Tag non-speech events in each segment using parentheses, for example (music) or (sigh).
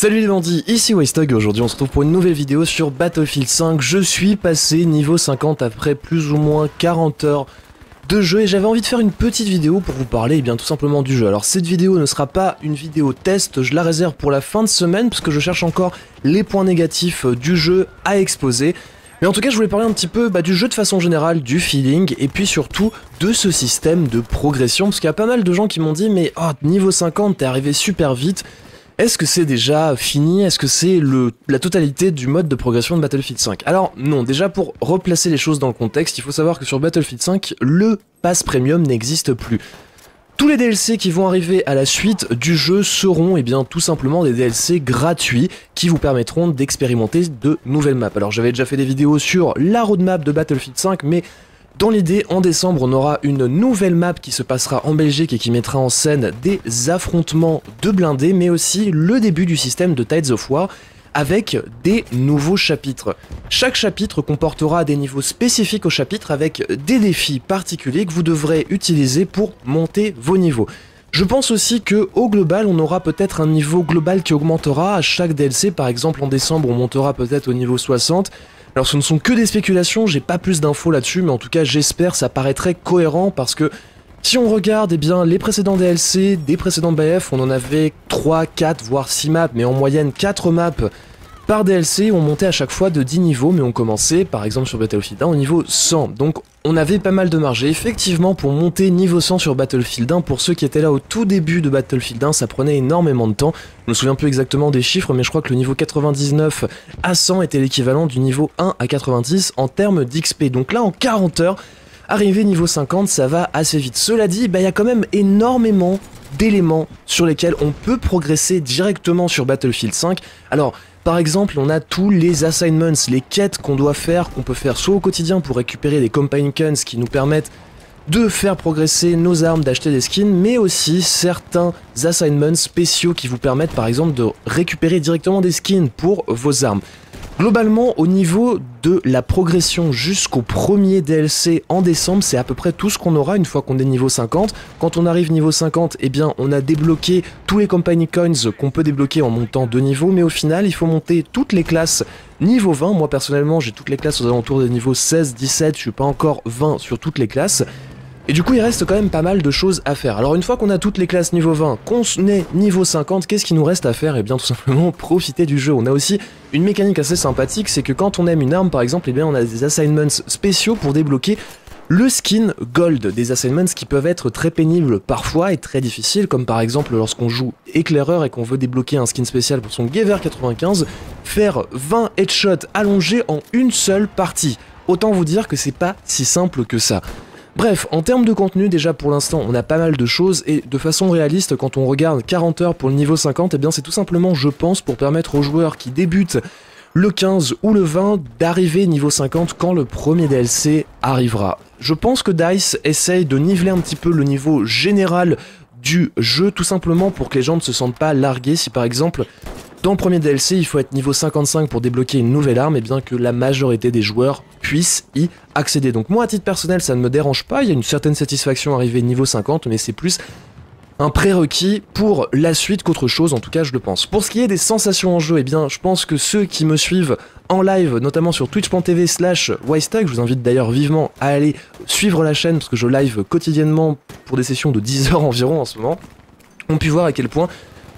Salut les bandits, ici Wastog et aujourd'hui on se retrouve pour une nouvelle vidéo sur Battlefield 5. Je suis passé niveau 50 après plus ou moins 40 heures de jeu et j'avais envie de faire une petite vidéo pour vous parler eh bien tout simplement du jeu. Alors cette vidéo ne sera pas une vidéo test, je la réserve pour la fin de semaine parce que je cherche encore les points négatifs du jeu à exposer. Mais en tout cas je voulais parler un petit peu bah, du jeu de façon générale, du feeling et puis surtout de ce système de progression parce qu'il y a pas mal de gens qui m'ont dit mais oh, niveau 50 t'es arrivé super vite est-ce que c'est déjà fini? Est-ce que c'est la totalité du mode de progression de Battlefield 5 Alors non, déjà pour replacer les choses dans le contexte, il faut savoir que sur Battlefield 5, le pass premium n'existe plus. Tous les DLC qui vont arriver à la suite du jeu seront eh bien, tout simplement des DLC gratuits qui vous permettront d'expérimenter de nouvelles maps. Alors j'avais déjà fait des vidéos sur la roadmap de Battlefield 5, mais dans l'idée, en décembre, on aura une nouvelle map qui se passera en Belgique et qui mettra en scène des affrontements de blindés, mais aussi le début du système de Tides of War avec des nouveaux chapitres. Chaque chapitre comportera des niveaux spécifiques au chapitre avec des défis particuliers que vous devrez utiliser pour monter vos niveaux. Je pense aussi que au global, on aura peut-être un niveau global qui augmentera à chaque DLC. Par exemple, en décembre, on montera peut-être au niveau 60. Alors ce ne sont que des spéculations, j'ai pas plus d'infos là-dessus, mais en tout cas j'espère ça paraîtrait cohérent parce que si on regarde eh bien, les précédents DLC, des précédents BF, on en avait 3, 4, voire 6 maps, mais en moyenne 4 maps par DLC, on montait à chaque fois de 10 niveaux, mais on commençait par exemple sur Battlefield 1 au niveau 100. Donc on avait pas mal de marge. Et effectivement, pour monter niveau 100 sur Battlefield 1, pour ceux qui étaient là au tout début de Battlefield 1, ça prenait énormément de temps. Je me souviens plus exactement des chiffres, mais je crois que le niveau 99 à 100 était l'équivalent du niveau 1 à 90 en termes d'XP. Donc là, en 40 heures, arriver niveau 50, ça va assez vite. Cela dit, bah, il y a quand même énormément d'éléments sur lesquels on peut progresser directement sur Battlefield 5. Alors, par exemple, on a tous les assignments, les quêtes qu'on doit faire, qu'on peut faire soit au quotidien pour récupérer des Companions qui nous permettent de faire progresser nos armes, d'acheter des skins, mais aussi certains assignments spéciaux qui vous permettent par exemple de récupérer directement des skins pour vos armes. Globalement, au niveau de la progression jusqu'au premier DLC en décembre, c'est à peu près tout ce qu'on aura une fois qu'on est niveau 50. Quand on arrive niveau 50, eh bien, on a débloqué tous les Company Coins qu'on peut débloquer en montant de niveau, mais au final, il faut monter toutes les classes niveau 20. Moi, personnellement, j'ai toutes les classes aux alentours des niveaux 16, 17, je suis pas encore 20 sur toutes les classes. Et du coup, il reste quand même pas mal de choses à faire. Alors une fois qu'on a toutes les classes niveau 20, qu'on est niveau 50, qu'est-ce qui nous reste à faire? Eh bien tout simplement (laughs) profiter du jeu. On a aussi une mécanique assez sympathique, c'est que quand on aime une arme par exemple, eh bien on a des assignments spéciaux pour débloquer le skin gold, des assignments qui peuvent être très pénibles parfois et très difficiles, comme par exemple lorsqu'on joue éclaireur et qu'on veut débloquer un skin spécial pour son Gever 95, faire 20 headshots allongés en une seule partie. Autant vous dire que c'est pas si simple que ça. Bref, en termes de contenu, déjà pour l'instant, on a pas mal de choses et de façon réaliste, quand on regarde 40 heures pour le niveau 50, eh bien c'est tout simplement, je pense, pour permettre aux joueurs qui débutent le 15 ou le 20 d'arriver niveau 50 quand le premier DLC arrivera. Je pense que DICE essaye de niveler un petit peu le niveau général du jeu tout simplement pour que les gens ne se sentent pas largués si par exemple dans le premier DLC, il faut être niveau 55 pour débloquer une nouvelle arme, et bien que la majorité des joueurs puissent y accéder. Donc moi, à titre personnel, ça ne me dérange pas, il y a une certaine satisfaction à arriver niveau 50, mais c'est plus un prérequis pour la suite qu'autre chose, en tout cas je le pense. Pour ce qui est des sensations en jeu, eh bien je pense que ceux qui me suivent en live, notamment sur twitch.tv slash je vous invite d'ailleurs vivement à aller suivre la chaîne parce que je live quotidiennement pour des sessions de 10 heures environ en ce moment, ont pu voir à quel point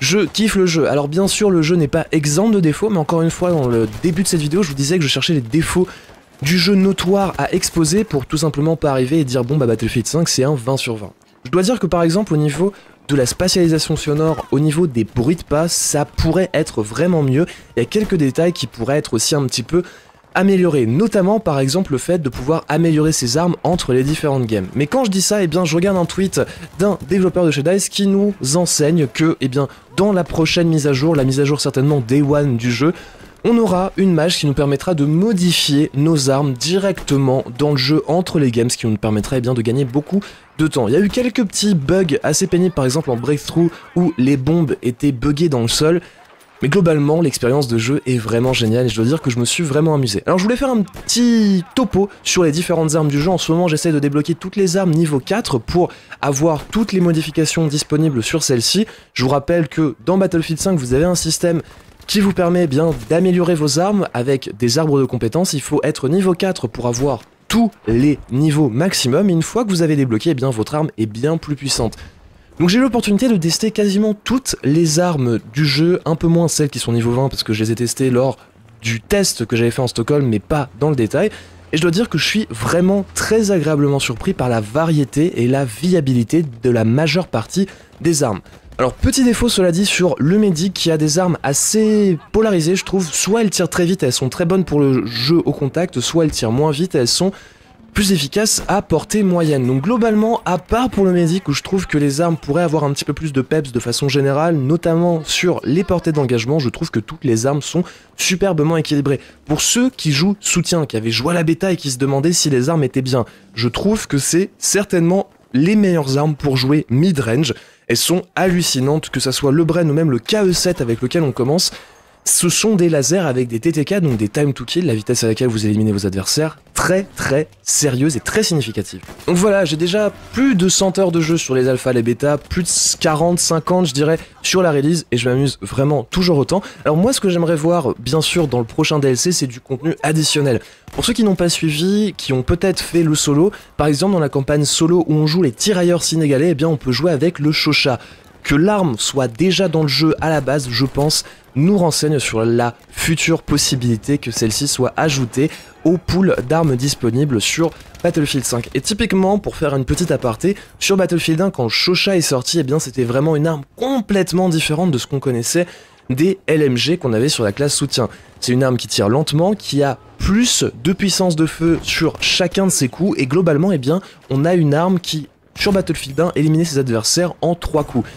je kiffe le jeu. Alors bien sûr, le jeu n'est pas exempt de défauts, mais encore une fois, dans le début de cette vidéo, je vous disais que je cherchais les défauts du jeu notoire à exposer pour tout simplement pas arriver et dire bon bah Battlefield 5 c'est un 20 sur 20. Je dois dire que par exemple au niveau de la spatialisation sonore, au niveau des bruits de pas, ça pourrait être vraiment mieux. Il y a quelques détails qui pourraient être aussi un petit peu améliorer, notamment par exemple le fait de pouvoir améliorer ses armes entre les différentes games. Mais quand je dis ça, eh bien je regarde un tweet d'un développeur de chez DICE qui nous enseigne que eh bien dans la prochaine mise à jour, la mise à jour certainement Day One du jeu, on aura une mage qui nous permettra de modifier nos armes directement dans le jeu entre les games, ce qui nous permettrait eh bien de gagner beaucoup de temps. Il y a eu quelques petits bugs assez pénibles par exemple en breakthrough où les bombes étaient buggées dans le sol, mais globalement, l'expérience de jeu est vraiment géniale et je dois dire que je me suis vraiment amusé. Alors je voulais faire un petit topo sur les différentes armes du jeu. En ce moment, j'essaie de débloquer toutes les armes niveau 4 pour avoir toutes les modifications disponibles sur celle-ci. Je vous rappelle que dans Battlefield 5, vous avez un système qui vous permet bien d'améliorer vos armes avec des arbres de compétences. Il faut être niveau 4 pour avoir tous les niveaux maximum. Une fois que vous avez débloqué, eh bien votre arme est bien plus puissante. Donc j'ai eu l'opportunité de tester quasiment toutes les armes du jeu, un peu moins celles qui sont niveau 20 parce que je les ai testées lors du test que j'avais fait en Stockholm, mais pas dans le détail. Et je dois dire que je suis vraiment très agréablement surpris par la variété et la viabilité de la majeure partie des armes. Alors petit défaut cela dit sur le médic qui a des armes assez polarisées je trouve, soit elles tirent très vite elles sont très bonnes pour le jeu au contact, soit elles tirent moins vite elles sont plus efficaces à portée moyenne. Donc globalement, à part pour le médic où je trouve que les armes pourraient avoir un petit peu plus de peps de façon générale, notamment sur les portées d'engagement, je trouve que toutes les armes sont superbement équilibrées. Pour ceux qui jouent soutien, qui avaient joué à la bêta et qui se demandaient si les armes étaient bien, je trouve que c'est certainement les meilleures armes pour jouer mid-range. Elles sont hallucinantes, que ce soit le Bren ou même le KE7 avec lequel on commence. Ce sont des lasers avec des TTK, donc des time to kill, la vitesse à laquelle vous éliminez vos adversaires, très très sérieuse et très significative. Donc voilà, j'ai déjà plus de 100 heures de jeu sur les alphas, les bêtas, plus de 40, 50 je dirais sur la release et je m'amuse vraiment toujours autant. Alors moi ce que j'aimerais voir bien sûr dans le prochain DLC c'est du contenu additionnel. Pour ceux qui n'ont pas suivi, qui ont peut-être fait le solo, par exemple dans la campagne solo où on joue les tirailleurs sénégalais, eh bien on peut jouer avec le Shosha que l'arme soit déjà dans le jeu à la base, je pense, nous renseigne sur la future possibilité que celle-ci soit ajoutée au pool d'armes disponibles sur Battlefield 5. Et typiquement, pour faire une petite aparté, sur Battlefield 1, quand Shosha est sorti, eh bien c'était vraiment une arme complètement différente de ce qu'on connaissait des LMG qu'on avait sur la classe soutien. C'est une arme qui tire lentement, qui a plus de puissance de feu sur chacun de ses coups, et globalement, eh bien, on a une arme qui, sur Battlefield 1, éliminait ses adversaires en 3 coups.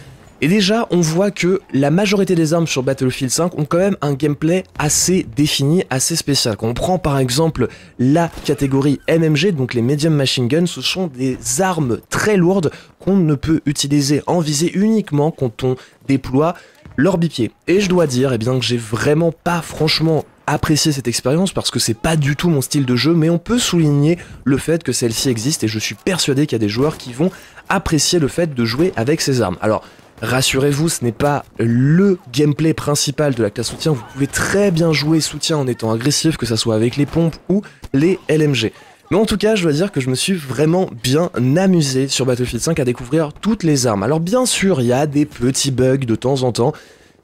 Et déjà, on voit que la majorité des armes sur Battlefield 5 ont quand même un gameplay assez défini, assez spécial. Quand on prend par exemple la catégorie MMG, donc les Medium Machine Guns, ce sont des armes très lourdes qu'on ne peut utiliser en visée uniquement quand on déploie leur bipied. Et je dois dire eh bien, que j'ai vraiment pas franchement apprécié cette expérience parce que c'est pas du tout mon style de jeu, mais on peut souligner le fait que celle-ci existe et je suis persuadé qu'il y a des joueurs qui vont apprécier le fait de jouer avec ces armes. Alors, Rassurez-vous, ce n'est pas le gameplay principal de la classe soutien, vous pouvez très bien jouer soutien en étant agressif, que ce soit avec les pompes ou les LMG. Mais en tout cas, je dois dire que je me suis vraiment bien amusé sur Battlefield 5 à découvrir toutes les armes. Alors bien sûr, il y a des petits bugs de temps en temps.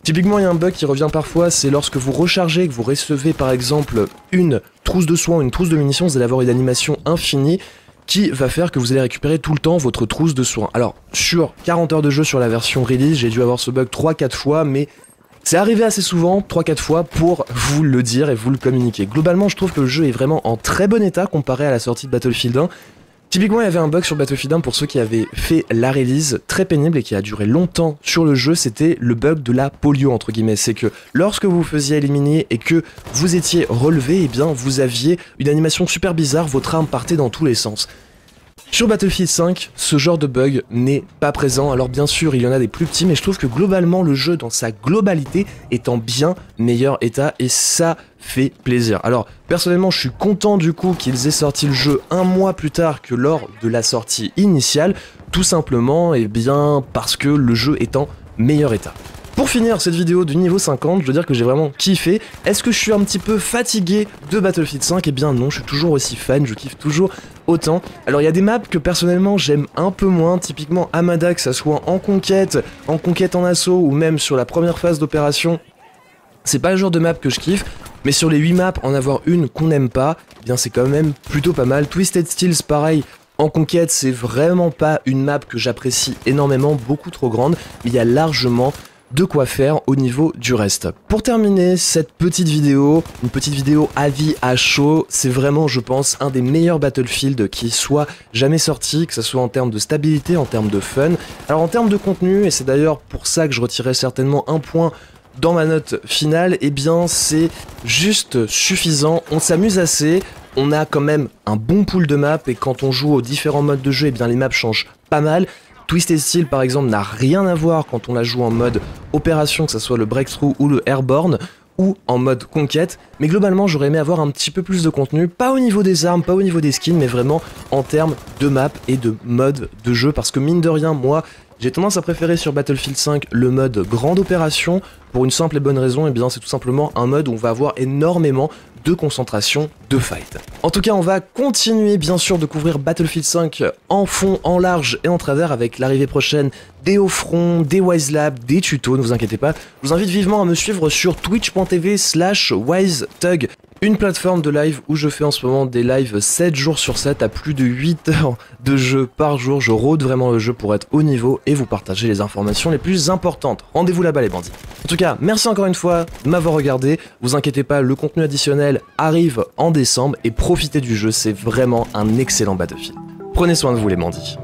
Typiquement, il y a un bug qui revient parfois, c'est lorsque vous rechargez, que vous recevez par exemple une trousse de soins, une trousse de munitions, vous allez avoir une animation infinie qui va faire que vous allez récupérer tout le temps votre trousse de soins. Alors, sur 40 heures de jeu sur la version release, j'ai dû avoir ce bug 3-4 fois, mais c'est arrivé assez souvent, 3-4 fois, pour vous le dire et vous le communiquer. Globalement, je trouve que le jeu est vraiment en très bon état comparé à la sortie de Battlefield 1. Typiquement, il y avait un bug sur Battlefield 1 pour ceux qui avaient fait la release, très pénible et qui a duré longtemps sur le jeu, c'était le bug de la polio, entre guillemets. C'est que lorsque vous vous faisiez éliminer et que vous étiez relevé, eh bien, vous aviez une animation super bizarre, votre arme partait dans tous les sens. Sur Battlefield 5, ce genre de bug n'est pas présent, alors bien sûr il y en a des plus petits, mais je trouve que globalement le jeu dans sa globalité est en bien meilleur état et ça fait plaisir. Alors personnellement je suis content du coup qu'ils aient sorti le jeu un mois plus tard que lors de la sortie initiale, tout simplement et bien parce que le jeu est en meilleur état. Pour finir cette vidéo du niveau 50, je dois dire que j'ai vraiment kiffé. Est-ce que je suis un petit peu fatigué de Battlefield 5 Eh bien non, je suis toujours aussi fan, je kiffe toujours autant. Alors il y a des maps que personnellement j'aime un peu moins, typiquement Amada, que ça soit en conquête, en conquête en assaut ou même sur la première phase d'opération. C'est pas le genre de map que je kiffe, mais sur les 8 maps, en avoir une qu'on n'aime pas, eh bien c'est quand même plutôt pas mal. Twisted Steels, pareil, en conquête, c'est vraiment pas une map que j'apprécie énormément, beaucoup trop grande, mais il y a largement de quoi faire au niveau du reste. Pour terminer cette petite vidéo, une petite vidéo avis à chaud, c'est vraiment je pense un des meilleurs Battlefield qui soit jamais sorti, que ce soit en termes de stabilité, en termes de fun. Alors en termes de contenu, et c'est d'ailleurs pour ça que je retirais certainement un point dans ma note finale, eh bien c'est juste suffisant, on s'amuse assez, on a quand même un bon pool de maps et quand on joue aux différents modes de jeu, eh bien les maps changent pas mal. Twisted Steel par exemple n'a rien à voir quand on la joue en mode opération, que ce soit le breakthrough ou le airborne, ou en mode conquête, mais globalement j'aurais aimé avoir un petit peu plus de contenu, pas au niveau des armes, pas au niveau des skins, mais vraiment en termes de map et de mode de jeu, parce que mine de rien, moi J'ai tendance à préférer sur Battlefield 5 le mode grande opération. Pour une simple et bonne raison, et eh bien c'est tout simplement un mode où on va avoir énormément de concentration de fight. En tout cas, on va continuer bien sûr de couvrir Battlefield 5 en fond, en large et en travers avec l'arrivée prochaine des hauts fronts, des Wise Labs, des tutos, ne vous inquiétez pas. Je vous invite vivement à me suivre sur twitch.tv slash wisetug une plateforme de live où je fais en ce moment des lives 7 jours sur 7 à plus de 8 heures de jeu par jour. Je rôde vraiment le jeu pour être au niveau et vous partager les informations les plus importantes. Rendez-vous là-bas les bandits. En tout cas, merci encore une fois de m'avoir regardé. Vous inquiétez pas, le contenu additionnel arrive en décembre et profitez du jeu, c'est vraiment un excellent Battlefield. Prenez soin de vous les bandits.